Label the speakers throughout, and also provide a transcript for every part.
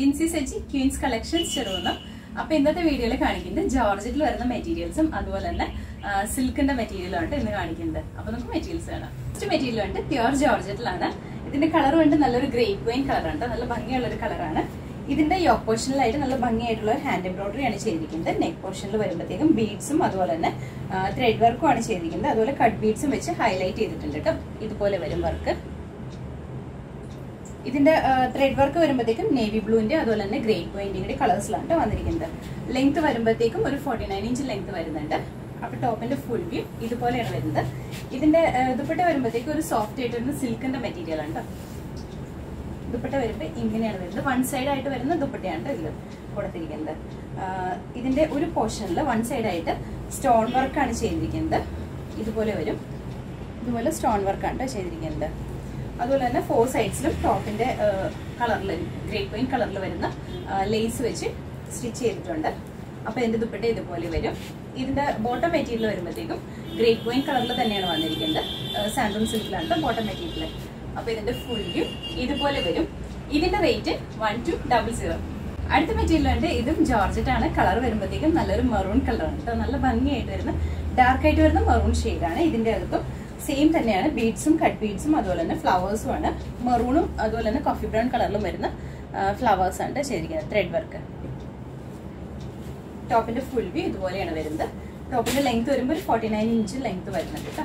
Speaker 1: Vincy Seji queens collections ചെറുവെന്ന് അപ്പൊ ഇന്നത്തെ വീഡിയോയിൽ കാണിക്കുന്നത് ജോർജറ്റിൽ വരുന്ന മെറ്റീരിയൽസും അതുപോലെ തന്നെ സിൽക്കിന്റെ മെറ്റീരിയലാണ് ഇന്ന് കാണിക്കുന്നത്. അപ്പൊ നമുക്ക് മെറ്റീരിയൽസ് കാണാം. ഫസ്റ്റ് മെറ്റീരിയൽ ഉണ്ട് പ്യുവർ ജോർജറ്റിലാണ്. ഇതിന്റെ കളർ കൊണ്ട് നല്ലൊരു ഗ്രേപ്പ് വൈൻ കളറാണ് നല്ല ഭംഗിയുള്ള ഒരു കളറാണ്. ഇതിന്റെ യോക്ക് പോർഷനിലായിട്ട് നല്ല ഭംഗിയായിട്ടുള്ള ഒരു ഹാൻഡ് എംബ്രോയിഡറി ആണ് ചെയ്തിരിക്കുന്നത്. നെക്ക് പോർഷനിൽ വരുമ്പോഴത്തേക്കും ബീഡ്സും അതുപോലെ തന്നെ ത്രെഡ് വർക്കും ആണ് ചെയ്തിരിക്കുന്നത്. അതുപോലെ കട്ട് ബീഡ്സും വെച്ച് ഹൈലൈറ്റ് ചെയ്തിട്ടുണ്ട് കേട്ടോ. ഇതുപോലെ വരും വർക്ക് ഇതിന്റെ ത്രെഡ് വർക്ക് വരുമ്പോഴത്തേക്കും നേവി ബ്ലൂവിന്റെ അതുപോലെ തന്നെ ഗ്രേ പോയിന്റിന്റെ കളേഴ്സിലാണ് വന്നിരിക്കുന്നത്. ലെങ്ത് വരുമ്പോഴത്തേക്കും ഒരു ഫോർട്ടി നയൻ ഇഞ്ച് ലെങ്ത് വരുന്നുണ്ട്. അപ്പൊ ടോപ്പിന്റെ ഫുൾ വ്യൂ ഇതുപോലെയാണ് വരുന്നത്. ഇതിന്റെ ദുപ്പട്ട വരുമ്പോഴത്തേക്കും ഒരു സോഫ്റ്റ് ആയിട്ട് വരുന്ന സിൽക്കിന്റെ മെറ്റീരിയൽ ആണ് ദുപ്പട്ട വരുമ്പോൾ ഇങ്ങനെയാണ് വരുന്നത്. വൺ സൈഡ് ആയിട്ട് വരുന്ന ദുപ്പട്ടയാണ് ഇതിൽ കൊടുത്തിരിക്കുന്നത്. ഇതിന്റെ ഒരു പോർഷനിൽ വൺ സൈഡ് ആയിട്ട് സ്റ്റോൺ വർക്കാണ് ചെയ്തിരിക്കുന്നത്. ഇതുപോലെ വരും. ഇതുപോലെ സ്റ്റോൺ വർക്കാണ് ചെയ്തിരിക്കുന്നത്. അതുപോലെ തന്നെ ഫോർ സൈഡ്സിലും ടോപ്പിന്റെ കളറിൽ ഗ്രേ പെയിൻ കളറിൽ വരുന്ന ലേസ് വെച്ച് സ്റ്റിച്ച് ചെയ്തിട്ടുണ്ട്. അപ്പൊ എന്റെ ദുപ്പട്ട ഇതുപോലെ വരും. ഇതിന്റെ ബോട്ടം മെറ്റീരിയൽ വരുമ്പോഴത്തേക്കും ഗ്രേ വൈൻ കളറിൽ തന്നെയാണ് വന്നിരിക്കുന്നത്. സാൻഡൂൺ സിൽക്കിലാണ് ബോട്ടം മെറ്റീരിയൽ അപ്പൊ ഇതിന്റെ ഫുള്ളിയും ഇതുപോലെ വരും. ഇതിന്റെ rate one two double zero അടുത്ത മെറ്റീരിയൽ ഉണ്ട് ഇതും ജോർജറ്റ് ആണ്. കളർ വരുമ്പോഴത്തേക്കും നല്ലൊരു മെറൂൺ കളറാണ് കേട്ടോ നല്ല ഭംഗിയായിട്ട് വരുന്ന ഡാർക്ക് ആയിട്ട് വരുന്ന മെറൂൺ ഷെയ്ഡാണ് ഇതിന്റെ അകത്തും. സെയിം തന്നെയാണ്. ബീഡ്സും കട്ട് ബീഡ്സും അതുപോലെ തന്നെ ഫ്ലവേഴ്സും ആണ്. മെറൂണും അതുപോലെ തന്നെ കോഫി ബ്രൗൺ കളറിലും വരുന്ന ഫ്ലവേഴ്സ് ആണ് ചെയ്തിരിക്കുന്നത് ത്രെഡ് വർക്ക് ടോപ്പിന്റെ ഫുൾ വ്യൂ ഇതുപോലെയാണ് വരുന്നത്. ടോപ്പിന്റെ ലെങ്ത് വരുമ്പോൾ ഒരു ഫോർട്ടി നയൻ ഇഞ്ച് ലെങ്ത് വരുന്നുണ്ട് കേട്ടോ.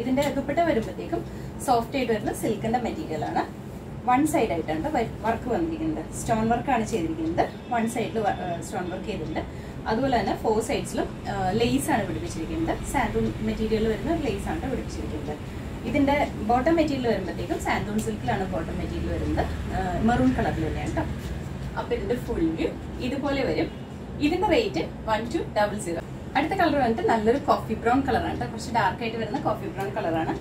Speaker 1: ഇതിന്റെ ദുപ്പട്ട വരുമ്പോഴത്തേക്കും സോഫ്റ്റ് ആയിട്ട് വരുന്ന സിൽക്കിന്റെ മെറ്റീരിയൽ ആണ്. വൺ സൈഡ് ആയിട്ടാണ് വർക്ക് വന്നിരിക്കുന്നത്. സ്റ്റോൺ വർക്കാണ് ചെയ്തിരിക്കുന്നത്. വൺ സൈഡിൽ സ്റ്റോൺ വർക്ക് ചെയ്തിട്ടുണ്ട്. അതുപോലെ തന്നെ ഫോർ സൈഡ്സിലും ലേസ് ആണ് പിടിപ്പിച്ചിരിക്കുന്നത്. സാൻഡൂൺ മെറ്റീരിയൽ വരുന്ന ലേസ് ആണ് പിടിപ്പിച്ചിരിക്കുന്നത്. ഇതിന്റെ ബോട്ടം മെറ്റീരിയൽ വരുമ്പോഴത്തേക്കും സാൻഡൂൺ സിൽക്കിലാണ് ബോട്ടം മെറ്റീരിയൽ വരുന്നത്. മെറൂൺ കളറിൽ തന്നെയാണ് കേട്ടോ അപ്പൊ ഇതിന്റെ ഫുൾ വ്യൂ ഇതുപോലെ വരും. ഇതിന്റെ rate one two double zero അടുത്ത കളർ വന്നിട്ട് നല്ലൊരു കോഫി ബ്രൗൺ കളറാണ് കുറച്ച് ഡാർക്ക് ആയിട്ട് വരുന്ന കോഫി ബ്രൗൺ കളറാണ്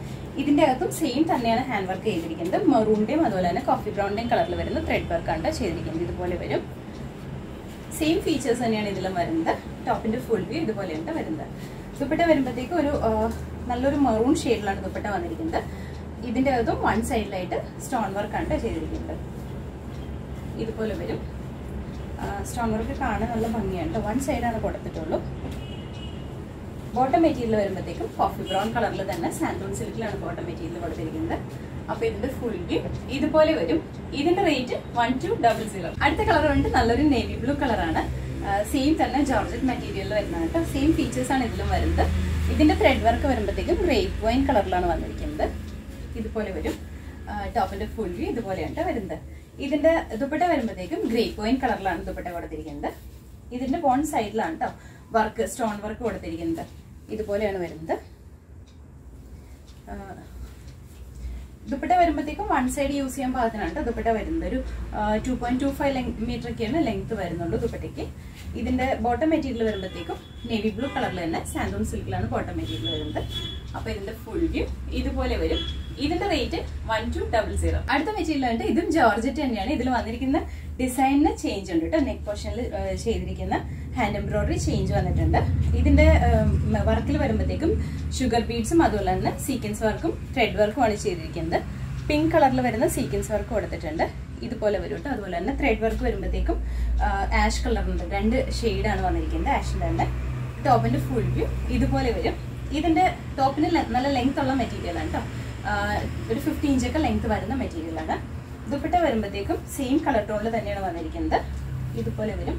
Speaker 1: ഇതിന്റെ അകത്തും സെയിം തന്നെയാണ് ഹാൻഡ് വർക്ക് ചെയ്തിരിക്കുന്നത്. മെറൂണിന്റെയും അതുപോലെ തന്നെ കോഫി ബ്രൗണിന്റെയും കളറിൽ വരുന്ന ത്രെഡ് വർക്കാണ് ചെയ്തിരിക്കുന്നത്. ഇതുപോലെ വരും. സെയിം ഫീച്ചേഴ്സ് തന്നെയാണ് ഇതിലും വരുന്നത്. ടോപ്പിന്റെ ഫുൾ വ്യൂ ഇതുപോലെയാണ് വരുന്നത്. ദുപ്പട്ട വരുമ്പോഴത്തേക്ക് ഒരു നല്ലൊരു മെറൂൺ ഷെയ്ഡിലാണ് ദുപ്പട്ട വന്നിരിക്കുന്നത്. ഇതിന്റെ അകത്തും വൺ സൈഡിലായിട്ട് സ്റ്റോൺ വർക്കാണ് ചെയ്തിരിക്കുന്നത്. ഇതുപോലെ വരും. സ്റ്റോൺ വർക്ക് കാണാൻ നല്ല ഭംഗിയാണ് വൺ സൈഡാണ് കൊടുത്തിട്ടുള്ളൂ. ബോട്ടം മെറ്റീരിയൽ വരുമ്പോഴത്തേക്കും കോഫി ബ്രൗൺ കളറിൽ തന്നെ സാൻഡൂൺ സിൽക്കിലാണ് ബോട്ടം മെറ്റീരിയൽ കൊടുത്തിരിക്കുന്നത്. അപ്പൊ ഇതിന്റെ ഫുൾ വ്യൂ ഇതുപോലെ വരും. ഇതിന്റെ rate one two double zero അടുത്ത കളർ ഉണ്ട് നല്ലൊരു നേവി ബ്ലൂ കളറാണ് സെയിം തന്നെ ജോർജറ്റ് മെറ്റീരിയലിൽ വരുന്നതാണ് കേട്ടോ സെയിം ഫീച്ചേഴ്സ് ആണ് ഇതിലും വരുന്നത്. ഇതിന്റെ ത്രെഡ് വർക്ക് വരുമ്പോഴത്തേക്കും റേപ്പ് വൈൻ കളറിലാണ് വന്നിരിക്കുന്നത്. ഇതുപോലെ വരും. ടോപ്പിന്റെ ഫുൾ വ്യൂ ഇതുപോലെയാണ് വരുന്നത്. ഇതിന്റെ ദുപ്പട്ട വരുമ്പോഴത്തേക്കും ഗ്രേപ്പ് വൈൻ കളറിലാണ് ദുപ്പട്ട കൊടുത്തിരിക്കുന്നത്. ഇതിന്റെ ബോൺ സൈഡിലാണ് കേട്ടോ വർക്ക് സ്റ്റോൺ വർക്ക് കൊടുത്തിരിക്കുന്നത്. ഇതുപോലെയാണ് വരുന്നത്. ദുപ്പട്ട വരുമ്പോഴത്തേക്കും വൺ സൈഡ് യൂസ് ചെയ്യാൻ പാകത്തിനാണ് ദുപ്പട്ട വരുന്നത്. ഒരു two point two five metre ഒക്കെയാണ് ലെങ്ത് വരുന്നുള്ളൂ ദുപ്പട്ടയ്ക്ക്. ഇതിന്റെ ബോട്ടം മെറ്റീരിയൽ വരുമ്പോഴത്തേക്കും നേവി ബ്ലൂ കളറിൽ തന്നെ സാൻഡൂൺ സിൽക്കിലാണ് ബോട്ടം മെറ്റീരിയൽ വരുന്നത്. അപ്പൊ ഇതിന്റെ ഫുൾ വ്യൂ ഇതുപോലെ വരും. ഇതിന്റെ rate one two double zero അടുത്ത മെറ്റീരിയൽ ഇതും ജോർജറ്റ് തന്നെയാണ്. ഇതിൽ വന്നിരിക്കുന്ന ഡിസൈനിന് ചേഞ്ച് ഉണ്ട് കേട്ടോ നെക്ക് പോർഷനിൽ ചെയ്തിരിക്കുന്ന ഹാൻഡ് എംബ്രോയിഡറി ചേഞ്ച് വന്നിട്ടുണ്ട്. ഇതിന്റെ വർക്കിൽ വരുമ്പോഴത്തേക്കും ഷുഗർ ബീഡ്സും അതുപോലെ തന്നെ സീക്വൻസ് വർക്കും ത്രെഡ് വർക്കും ആണ് ചെയ്തിരിക്കുന്നത്. പിങ്ക് കളറിൽ വരുന്ന സീക്വൻസ് വർക്ക് കൊടുത്തിട്ടുണ്ട് ഇതുപോലെ വരും കേട്ടോ അതുപോലെ തന്നെ ത്രെഡ് വർക്ക് വരുമ്പോഴത്തേക്കും ആഷ് കളറുണ്ട് രണ്ട് ഷെയ്ഡാണ് വന്നിരിക്കുന്നത് ആഷിന്റെ തന്നെ. ടോപ്പിന്റെ ഫുൾ വ്യൂ ഇതുപോലെ വരും. ഇതിന്റെ ടോപ്പിന് നല്ല ലെങ്ത് ഉള്ള മെറ്റീരിയൽ ആണ് കേട്ടോ ഒരു ഫിഫ്റ്റി ഇഞ്ചൊക്കെ ലെങ്ത് വരുന്ന മെറ്റീരിയലാണ് ദുപ്പട്ട വരുമ്പോഴത്തേക്കും സെയിം കളർ ടോണിൽ തന്നെയാണ് വന്നിരിക്കുന്നത്. ഇതുപോലെ വരും.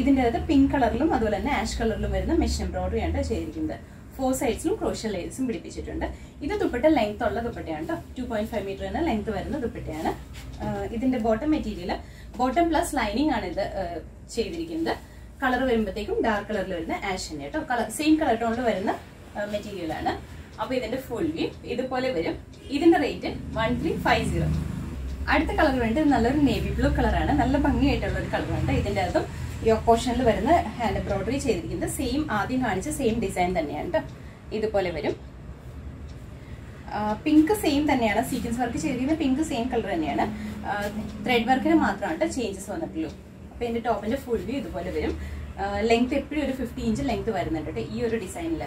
Speaker 1: ഇതിന്റെ അകത്ത് പിങ്ക് കളറിലും അതുപോലെ തന്നെ ആഷ് കളറിലും വരുന്ന മെഷീൻ എംബ്രോയിഡറി ആണ് ചെയ്തിരിക്കുന്നത്. ഫോർ സൈഡ്സിലും ക്രോഷ്യൽ ലേസും പിടിപ്പിച്ചിട്ടുണ്ട്. ഇത് ദുപ്പട്ട ലെങ്ത് ഉള്ള ദുപ്പട്ടയാണ് കേട്ടോ ടു പോയിന്റ് ഫൈവ് മീറ്റർ തന്നെ ലെങ്ത് വരുന്ന ദുപ്പട്ടയാണ്. ഇതിന്റെ bottom material bottom plus lining ആണ് ഇത് ചെയ്തിരിക്കുന്നത്. കളർ വരുമ്പോഴത്തേക്കും ഡാർക്ക് കളറിൽ വരുന്ന ആഷ് തന്നെ കേട്ടോ കളർ സെയിം കളർ ടോണിൽ വരുന്ന മെറ്റീരിയൽ ആണ് അപ്പൊ ഇതിന്റെ ഫുൾ വ്യൂ ഇതുപോലെ വരും. ഇതിന്റെ rate one three five zero അടുത്ത കളർ വേണ്ടി നല്ലൊരു നേവി ബ്ലൂ കളറാണ് നല്ല ഭംഗിയായിട്ടുള്ള ഒരു കളറാണ് ഇതിന്റെ അകത്തും. യോക്കോഷനിൽ പോർഷനിൽ വരുന്ന ഹാൻഡ് എംബ്രോയിഡറി ചെയ്തിരിക്കുന്നത് സെയിം ആദ്യം കാണിച്ച സെയിം ഡിസൈൻ തന്നെയാണ് കേട്ടോ ഇതുപോലെ വരും. പിങ്ക് സെയിം തന്നെയാണ്. സീക്വൻസ് വർക്ക് ചെയ്തിരിക്കുന്ന പിങ്ക് സെയിം കളർ തന്നെയാണ്. ത്രെഡ് വർക്കിന് മാത്രമാണ് ചേഞ്ചസ് വന്നിട്ടുള്ളൂ. അപ്പൊ എന്റെ ടോപ്പിന്റെ ഫുൾ വ്യൂ ഇതുപോലെ വരും. ലെങ്ത് എപ്പോഴും ഒരു ഫിഫ്റ്റി ഇഞ്ച് ലെങ്ത് വരുന്നുണ്ട് ഈ ഒരു ഡിസൈനിൽ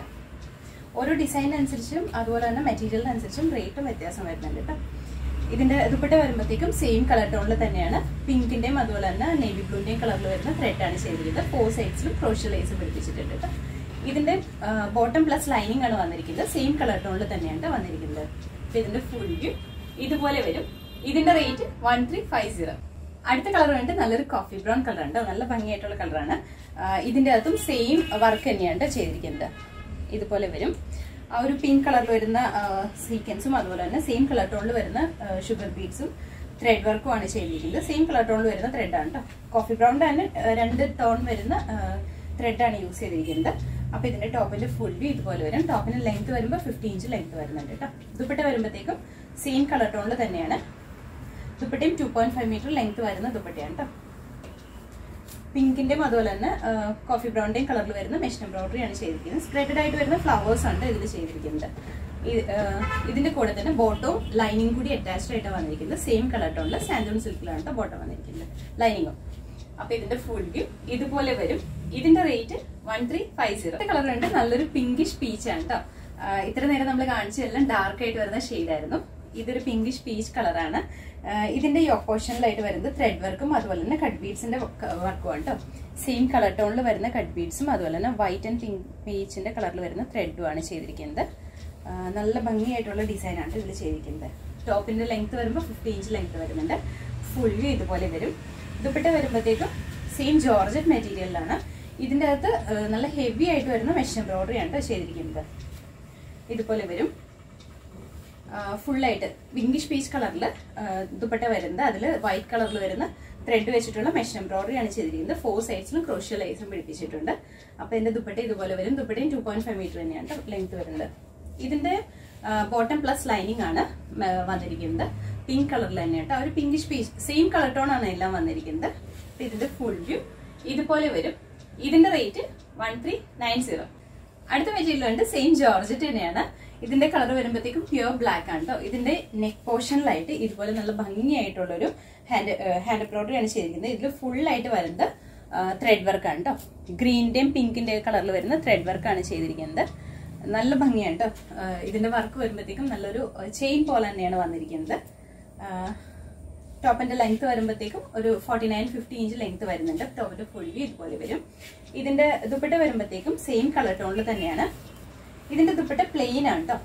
Speaker 1: ഓരോ ഡിസൈനനുസരിച്ചും അതുപോലെ തന്നെ മെറ്റീരിയലിനനുസരിച്ചും റേറ്റും വ്യത്യാസം വരുന്നുണ്ട് കേട്ടോ ഇതിന്റെ ദുപ്പട്ട വരുമ്പോഴത്തേക്കും സെയിം കളർ ടോണിൽ തന്നെയാണ് പിങ്കിന്റെയും അതുപോലെ തന്നെ നേവി ബ്ലൂന്റെയും കളറിൽ വരുന്ന ത്രെഡ് ആണ് ചെയ്തിരിക്കുന്നത് ഫോർ സൈഡ്സിലും ക്രോഷ്യൽ ലേസ് പിടിപ്പിച്ചിട്ടുണ്ട് കേട്ടോ ഇതിന്റെ ബോട്ടം പ്ലസ് ലൈനിങ് ആണ് വന്നിരിക്കുന്നത്. സെയിം കളർ ടോണിൽ തന്നെയാണ് വന്നിരിക്കുന്നത്. അപ്പൊ ഇതിന്റെ ഫുൾ വ്യൂ ഇതുപോലെ വരും. ഇതിന്റെ rate one three five zero അടുത്ത കളർ വേണ്ടി നല്ലൊരു കോഫി ബ്രൗൺ കളർ ഉണ്ട് നല്ല ഭംഗിയായിട്ടുള്ള കളറാണ് ഇതിന്റെ അകത്തും സെയിം വർക്ക് തന്നെയാണ് ചെയ്തിരിക്കുന്നത്. ഇതുപോലെ വരും. ആ ഒരു പിങ്ക് കളറിൽ വരുന്ന സീക്വൻസും അതുപോലെ തന്നെ സെയിം കളർ ടോണിൽ വരുന്ന ഷുഗർ ബീഡ്സും ത്രെഡ് വർക്കും ആണ് ചെയ്തിരിക്കുന്നത്. സെയിം കളർ ടോണിൽ വരുന്ന ത്രെഡാണ് കേട്ടോ കോഫി ബ്രൗൺ തന്നെ രണ്ട് ടോൺ വരുന്ന ത്രെഡാണ് യൂസ് ചെയ്തിരിക്കുന്നത്. അപ്പൊ ഇതിന്റെ ടോപ്പിന്റെ ഫുൾ വ്യൂ ഇതുപോലെ വരും. ടോപ്പിന് ലെങ്ത് വരുമ്പോൾ ഫിഫ്റ്റി ഇഞ്ച് ലെങ്ത് വരുന്നുണ്ട് കേട്ടോ ദുപ്പട്ട വരുമ്പോഴത്തേക്കും സെയിം കളർ ടോണിൽ തന്നെയാണ്. ദുപ്പട്ടയും two point five metre length വരുന്ന ദുപ്പട്ടയാണ് കേട്ടോ പിങ്കിന്റെയും അതുപോലെ തന്നെ കോഫി ബ്രൗണിന്റെയും കളറിൽ വരുന്ന മെഷീൻ എംബ്രോയിഡറി ആണ് ചെയ്തിരിക്കുന്നത്. സ്പ്രെഡഡ് ആയിട്ട് വരുന്ന ഫ്ലവേഴ്സ് ആണ് ഇതിൽ ചെയ്തിരിക്കുന്നത്. ഇതിന്റെ കൂടെ തന്നെ ബോട്ടവും ലൈനിങ് കൂടി അറ്റാച്ച്ഡ് ആയിട്ട് വന്നിരിക്കുന്നത്. സെയിം കളർ ടോണിൽ സാൻഡൂൺ സിൽക്കിലാണ് ബോട്ടം വന്നിരിക്കുന്നത്. ലൈനിങ്ങും അപ്പൊ ഇതിന്റെ ഫുൾ വ്യൂ ഇതുപോലെ വരും. ഇതിന്റെ rate one three five zero colour ഉണ്ട് നല്ലൊരു പിങ്കിഷ് പീച്ചാണ് കേട്ടോ ഇത്ര നേരം നമ്മൾ കാണിച്ചതെല്ലാം ഡാർക്ക് ആയിട്ട് വരുന്ന ഷെയ്ഡായിരുന്നു ഇതൊരു പിങ്കിഷ് പീച്ച് കളറാണ് ഇതിന്റെ ഓപ്പോഷനിലായിട്ട് വരുന്നത് ത്രെഡ് വർക്കും അതുപോലെ തന്നെ കട്ട് ബീഡ്സിന്റെ വർക്കും ആണ് സെയിം കളർ ടോണിൽ വരുന്ന കട്ട് ബീഡ്സും അതുപോലെ തന്നെ വൈറ്റ് ആൻഡ് പിങ്ക് പീച്ചിന്റെ കളറിൽ വരുന്ന ത്രെഡും ആണ് ചെയ്തിരിക്കുന്നത്. നല്ല ഭംഗിയായിട്ടുള്ള ഡിസൈനാണ് ഇതിൽ ചെയ്തിരിക്കുന്നത്. ടോപ്പിന്റെ ലെങ്ത് വരുമ്പോൾ ഫിഫ്റ്റി ഇഞ്ച് ലെങ്ത് വരുന്നുണ്ട്. ഫുൾ ഇതുപോലെ വരും. ദുപ്പട്ട വരുമ്പോഴത്തേക്കും സെയിം ജോർജറ്റ് മെറ്റീരിയലാണ് ഇതിന്റെ അകത്ത് നല്ല ഹെവി ആയിട്ട് വരുന്ന മെഷീൻ എംബ്രോയിഡറി ആണ് ചെയ്തിരിക്കുന്നത്. ഇതുപോലെ വരും. ഫുള്ളായിട്ട് ഇംഗ്ലീഷ് പീച്ച് കളറിൽ ദുപ്പട്ട വരുന്നത് അതിൽ വൈറ്റ് കളറിൽ വരുന്ന ത്രെഡ് വെച്ചിട്ടുള്ള മെഷീൻ എംബ്രോയിഡറി ആണ് ചെയ്തിരിക്കുന്നത്. ഫോർ സൈഡ്സിലും ക്രോഷ്യൽ ലൈസും പിടിപ്പിച്ചിട്ടുണ്ട്. അപ്പോൾ എന്റെ ദുപ്പട്ട ഇതുപോലെ വരും. ദുപ്പട്ടയും ടു പോയിന്റ് ഫൈവ് മീറ്റർ തന്നെയാണ് ലെങ്ത് വരുന്നത്. ഇതിന്റെ ബോട്ടം പ്ലസ് ലൈനിങ് ആണ് വന്നിരിക്കുന്നത്. പിങ്ക് കളറിൽ തന്നെ കേട്ടോ ഒരു pinkish peach same colour tone ആണ് എല്ലാം വന്നിരിക്കുന്നത്. അപ്പം ഇതിന്റെ ഫുൾ വ്യൂ ഇതുപോലെ വരും. ഇതിന്റെ rate one three nine zero അടുത്ത സെയിം ജോർജറ്റ് തന്നെയാണ്. ഇതിന്റെ കളർ വരുമ്പോഴത്തേക്കും പ്യുവർ ബ്ലാക്ക് ആണ് കേട്ടോ ഇതിന്റെ നെക്ക് പോർഷനിലായിട്ട് ഇതുപോലെ നല്ല ഭംഗിയായിട്ടുള്ള ഒരു ഹാൻഡ് ഹാൻഡ് എംബ്രോയിഡറി ആണ് ചെയ്തിരിക്കുന്നത്. ഇതിൽ ഫുൾ ആയിട്ട് വരുന്നത് ത്രെഡ് വർക്ക് ആണ് കേട്ടോ ഗ്രീനിന്റെയും പിങ്കിന്റെയും കളറിൽ വരുന്ന ത്രെഡ് വർക്ക് ആണ് ചെയ്തിരിക്കുന്നത്. നല്ല ഭംഗിയാണ് കേട്ടോ ഇതിന്റെ വർക്ക് വരുമ്പോഴത്തേക്കും നല്ലൊരു ചെയിൻ പോലെ തന്നെയാണ് വന്നിരിക്കുന്നത്. ടോപ്പിന്റെ ലെങ്ത് വരുമ്പോഴത്തേക്കും ഒരു forty nine fifty inch length വരുന്നുണ്ട് ടോപ്പിന്റെ ഫുള്ളി ഇതുപോലെ വരും. ഇതിന്റെ ദുപ്പട്ട വരുമ്പോഴത്തേക്കും സെയിം കളർ ടോണിൽ തന്നെയാണ്. ഇതിന്റെ ദുപ്പട്ട പ്ലെയിൻ ആണ് കേട്ടോ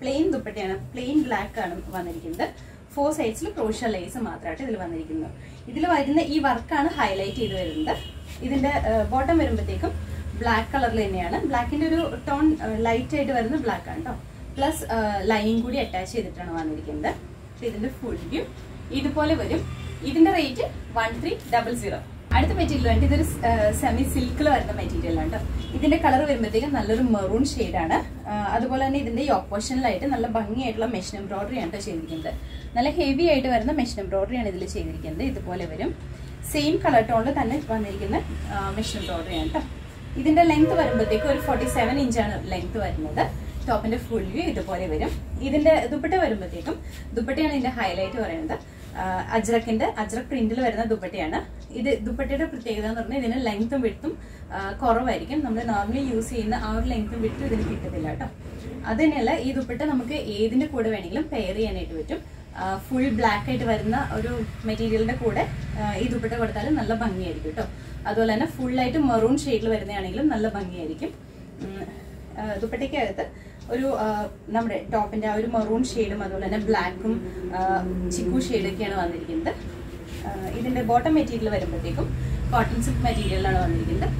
Speaker 1: പ്ലെയിൻ ദുപ്പട്ടയാണ്. പ്ലെയിൻ ബ്ലാക്ക് ആണ് വന്നിരിക്കുന്നത്. ഫോർ സൈഡ്സിൽ ക്രോഷ്യ ലേസ് മാത്രമായിട്ട് ഇതിൽ വന്നിരിക്കുന്നു. ഇതിൽ വരുന്ന ഈ വർക്കാണ് ഹൈലൈറ്റ് ചെയ്ത് വരുന്നത്. ഇതിന്റെ ബോട്ടം വരുമ്പോഴത്തേക്കും ബ്ലാക്ക് കളറിൽ തന്നെയാണ്. ബ്ലാക്കിന്റെ ഒരു ടോൺ ലൈറ്റ് ആയിട്ട് വരുന്ന ബ്ലാക്ക് ആണ് കേട്ടോ പ്ലസ് ലൈൻ കൂടി അറ്റാച്ച് ചെയ്തിട്ടാണ് വന്നിരിക്കുന്നത്. ഇതിന്റെ ഫുൾ വ്യൂ ഇതുപോലെ വരും. ഇതിന്റെ rate one three double zero അടുത്ത മെറ്റീരിയൽ വേണ്ടി ഇതൊരു സെമി സിൽക്കിൽ വരുന്ന മെറ്റീരിയൽ ആണ്. ഇതിന്റെ കളർ വരുമ്പോഴത്തേക്കും നല്ലൊരു മെറൂൺ ആണ്. അതുപോലെ തന്നെ ഇതിന്റെ ഓപ്പോഷനിലായിട്ട് നല്ല ഭംഗിയായിട്ടുള്ള മെഷീൻ എംബ്രോയിഡറി ആണ് ചെയ്തിരിക്കുന്നത്. നല്ല ഹെവി ആയിട്ട് വരുന്ന മെഷീൻ എംബ്രോയിഡറി ആണ് ഇതിൽ ചെയ്തിരിക്കുന്നത്. ഇതുപോലെ വരും. സെയിം കളർ ടോണിൽ തന്നെ വന്നിരിക്കുന്ന മെഷീൻ എംബ്രോയിഡറി ആണ് ട്ടോ. ഇതിന്റെ ലെങ്ത് വരുമ്പോഴത്തേക്കും ഒരു ഫോർട്ടി സെവൻ ഇഞ്ചാണ് ലെങ്ത് വരുന്നത്. ടോപ്പിന്റെ ഫുൾ വ്യൂ ഇതുപോലെ വരും. ഇതിന്റെ ദുപ്പട്ട വരുമ്പോഴത്തേക്കും ദുപ്പട്ടയാണ് ഇതിന്റെ ഹൈലൈറ്റ് പറയുന്നത്. അജ്രക്കിന്റെ അജ്രക് പ്രിന്റിൽ വരുന്ന ദുപ്പട്ടിയാണ്. ഇത് ദുപ്പട്ടയുടെ പ്രത്യേകത എന്ന് പറഞ്ഞാൽ ഇതിന് ലെങ്ത്തും വിട്ടും കുറവായിരിക്കും. നമ്മൾ നോർമലി യൂസ് ചെയ്യുന്ന ആ ഒരു ലെങ്ത്തും വിട്ടും ഇതിന് കിട്ടത്തില്ല കേട്ടോ. അത് തന്നെയല്ല ഈ ദുപ്പട്ട നമുക്ക് ഏതിന്റെ കൂടെ വേണമെങ്കിലും പെയർ ചെയ്യാനായിട്ട് പറ്റും. ഫുൾ ബ്ലാക്ക് ആയിട്ട് വരുന്ന ഒരു മെറ്റീരിയലിന്റെ കൂടെ ഈ ദുപ്പട്ട കൊടുത്താലും നല്ല ഭംഗിയായിരിക്കും കേട്ടോ. അതുപോലെ തന്നെ ഫുൾ ആയിട്ട് മെറൂൺ ഷെയ്ഡിൽ വരുന്നതാണെങ്കിലും നല്ല ഭംഗിയായിരിക്കും. ദുപ്പട്ടയ്ക്കകത്ത് ഒരു നമ്മുടെ ടോപ്പിന്റെ ആ ഒരു മെറൂൺ ഷെയ്ഡും അതുപോലെ തന്നെ ബ്ലാക്കും ചിക്കു ഷെയ്ഡൊക്കെയാണ് വന്നിരിക്കുന്നത്. ഇതിന്റെ ബോട്ടം മെറ്റീരിയൽ വരുമ്പോഴത്തേക്കും കോട്ടൺ സിൽക്ക് മെറ്റീരിയലാണ് വന്നിരിക്കുന്നത്.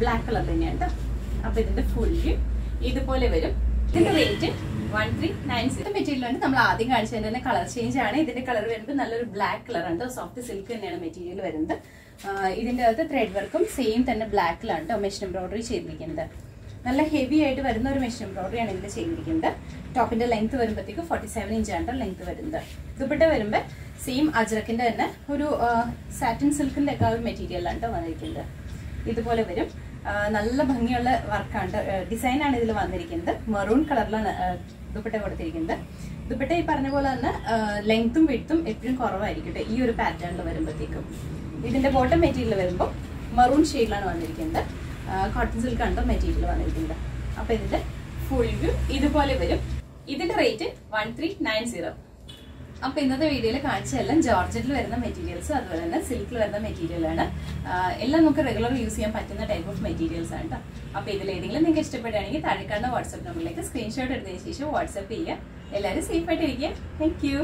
Speaker 1: ബ്ലാക്ക് കളർ തന്നെയാണ് അപ്പൊ ഇതിന്റെ ഫുൾ വ്യൂ ഇതുപോലെ വരും. ഇതിന്റെ rate one three nine six material ഉണ്ട് നമ്മൾ ആദ്യം കാണിച്ചതിന്റെ തന്നെ കളർ ചേഞ്ച് ആണ്. ഇതിന്റെ കളർ വരുമ്പോൾ നല്ലൊരു ബ്ലാക്ക് കളർ ഉണ്ട് സോഫ്റ്റ് സിൽക്ക് തന്നെയാണ് മെറ്റീരിയൽ വരുന്നത്. ഇതിന്റെ അകത്ത് ത്രെഡ് വർക്കും സെയിം തന്നെ ബ്ലാക്കിലാണ് കേട്ടോ മെഷീൻ എംബ്രോയിഡറി ചെയ്തിരിക്കുന്നത്. നല്ല ഹെവി ആയിട്ട് വരുന്ന ഒരു മെഷീൻ എംബ്രോയിഡറി ആണ് ഇതിൽ ചെയ്തിരിക്കുന്നത്. ടോപ്പിന്റെ ലെങ്ത് വരുമ്പോഴത്തേക്ക് ഫോർട്ടി സെവൻ ഇഞ്ചാണ് ലെങ്ത് വരുന്നത്. ദുപ്പട്ട വരുമ്പോൾ സെയിം അജ്രക്കിന്റെ തന്നെ ഒരു സാറ്റിൻ സിൽക്കിന്റെ ഒക്കെ ഒരു മെറ്റീരിയലാണ് വന്നിരിക്കുന്നത്. ഇതുപോലെ വരും. നല്ല ഭംഗിയുള്ള വർക്കാണ് ഡിസൈനാണ് ഇതിൽ വന്നിരിക്കുന്നത്. മെറൂൺ കളറിലാണ് ദുപ്പിട്ട കൊടുത്തിരിക്കുന്നത്. ദുപ്പട്ട ഈ പറഞ്ഞ പോലെ തന്നെ ലെങ്ത്തും വിട്ടും എപ്പോഴും കുറവായിരിക്കട്ടെ ഈ ഒരു പാറ്റേണിൽ വരുമ്പോഴത്തേക്കും ഇതിന്റെ ബോട്ടം മെറ്റീരിയൽ വരുമ്പോൾ മെറൂൺ ഷെയ്ഡിലാണ് വന്നിരിക്കുന്നത്. കോട്ടൺ സിൽക്ക് ആണ് മെറ്റീരിയൽ വന്നിരിക്കുന്നത് അപ്പൊ ഇതിന്റെ ഫുൾ വ്യൂ ഇതുപോലെ വരും. ഇതിന്റെ rate one three nine zero അപ്പൊ ഇന്നത്തെ വീഡിയോയിൽ കാണിച്ചതെല്ലാം ജോർജറ്റിൽ വരുന്ന മെറ്റീരിയൽസ് അതുപോലെ തന്നെ സിൽക്കിൽ വരുന്ന മെറ്റീരിയലാണ് എല്ലാം നമുക്ക് റെഗുലർ യൂസ് ചെയ്യാൻ പറ്റുന്ന ടൈപ്പ് ഓഫ് മെറ്റീരിയൽസ് ആണ് കേട്ടോ അപ്പൊ ഇതിൽ ഏതെങ്കിലും നിങ്ങൾക്ക് ഇഷ്ടപ്പെടുകയാണെങ്കിൽ താഴെ കാണുന്ന വാട്സ്ആപ്പ് നമ്പറിലേക്ക് സ്ക്രീൻഷോട്ട് എടുത്തതിന് ശേഷം വാട്സ്ആപ്പ് ചെയ്യുക. എല്ലാവരും സേഫ് ആയിട്ട് ഇരിക്കുക താങ്ക് യു